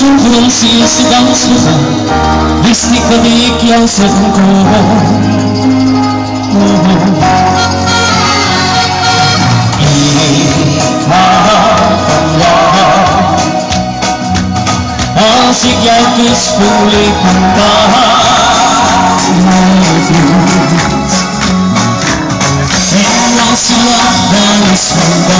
souvent si c'est dans ce vent Restez comme qui en se Asik yakis pulih kembali Elas siap dan sembah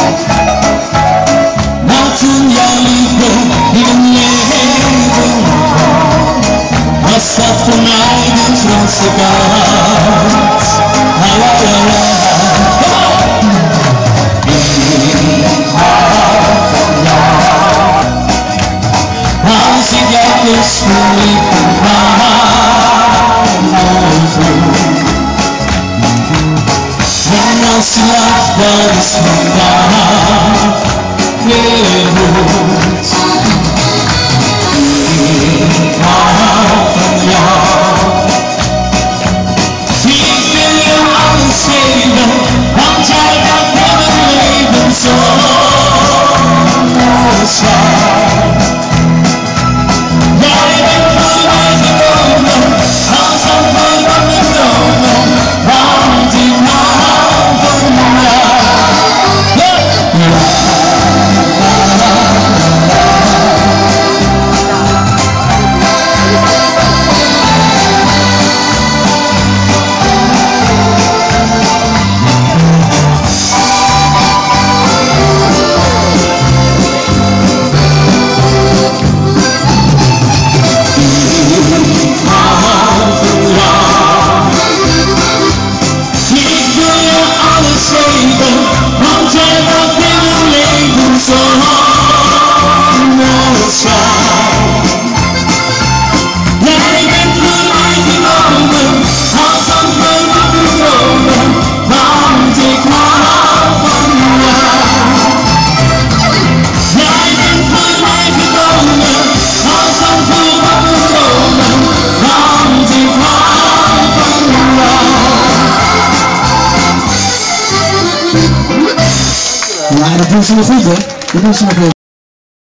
silah barışında Yehut İlmanın ya Fikrinin an şeyden Hançerden demedim sonra freedom Ja, dat doen ze nog goed Ik Dat doen ze nog goed.